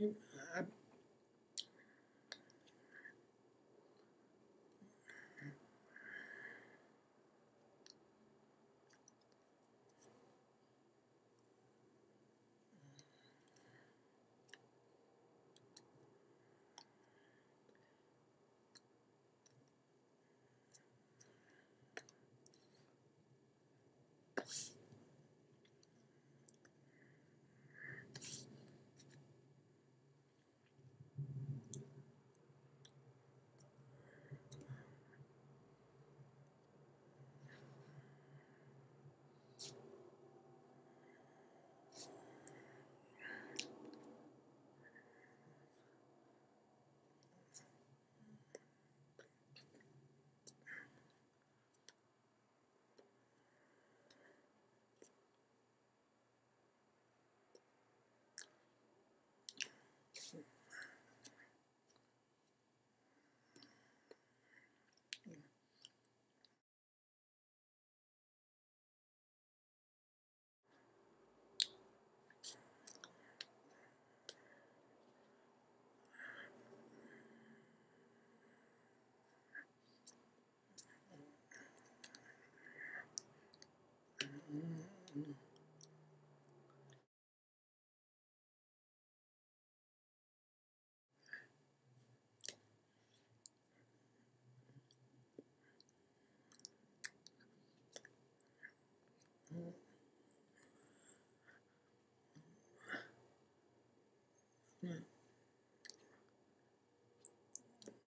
I, Mm.